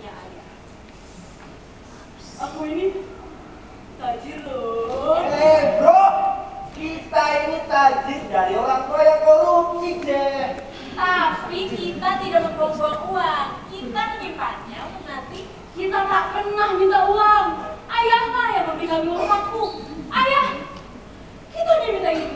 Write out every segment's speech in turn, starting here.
Ya, ya. Aku ini tajir loh. Eh bro, kita ini tajir dari orang tua yang korupsi deh. Tapi kita tidak membuang uang. Kita menyimpannya untuk nanti kita tak pernah minta uang. Ayah lah yang memberi kami uang saku. Ayah, kita hanya minta ini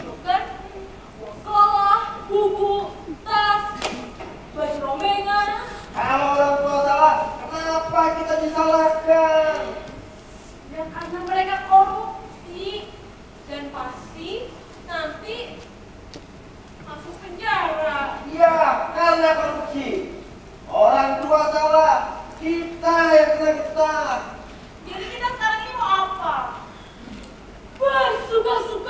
mereka korupsi dan pasti nanti masuk penjara. Iya, karena korupsi. Orang tua salah, kita yang kena getah. Jadi kita sekarang ini mau apa? Bersuka-suka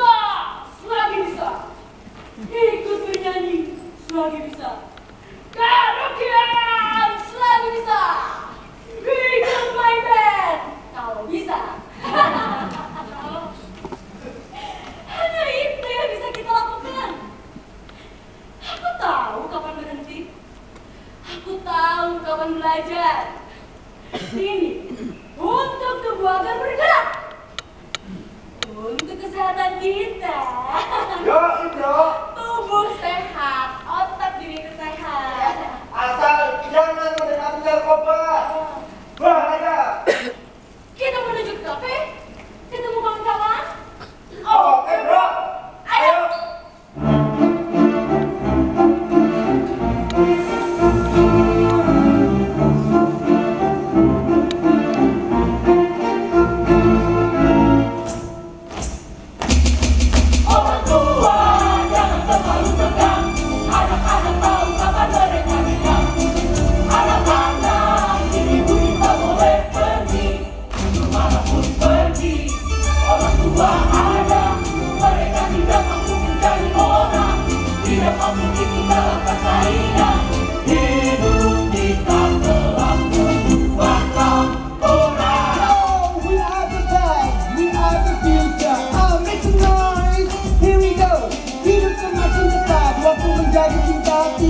kapan belajar. Ini untuk tubuh agar bergerak. Untuk kesehatan kita.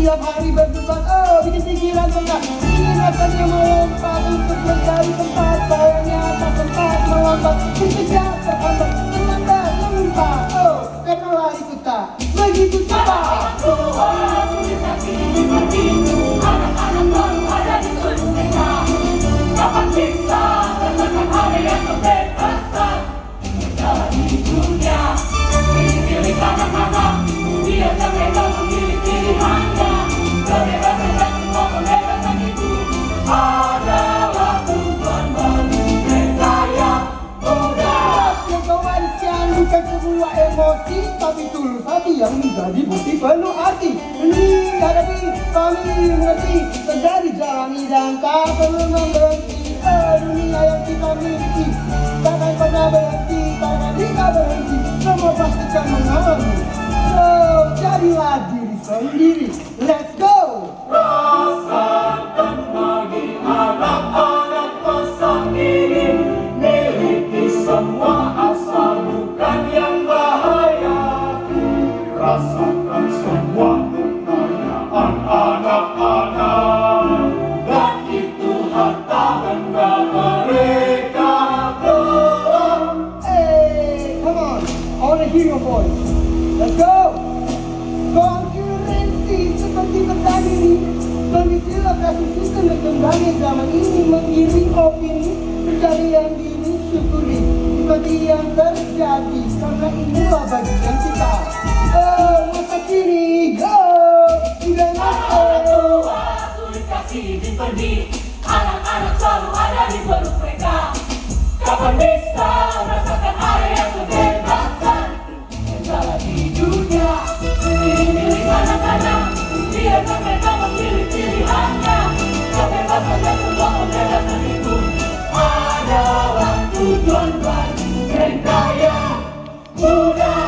Tiap hari berdebat. Oh, bikin pikiran tenang. Ingin rasanya melompat untuk mencari tempat. Sayangnya tak sempat melambat. Mengejar terhambat, terlambat, melumpah. Oh, karena lari begitu cepat. Tapi tulus hati yang menjadi bukti penuh arti. Ini hadapi, kami mengerti. Terjadi jalani dan tak perlu Oh dunia yang kita miliki. Takkan pernah berhenti, takkan kita berhenti. Semua pasti akan mengalami. So, jadilah diri sendiri Your voice. Let's go! Konkurensi seperti petani Kondisilah kasih sistem berkembangnya zaman ini Mengiring opini, pencarian diri, syukuri Seperti yang terjadi Karena inilah bagian kita memang memilih pilihannya Kebebasan yang semua pembebasan tujuan bagi yang kaya muda